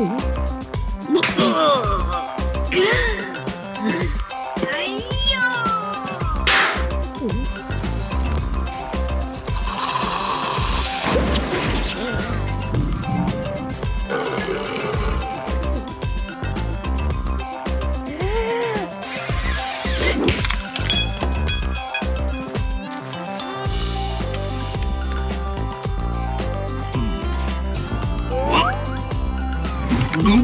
Ooh. Hehehe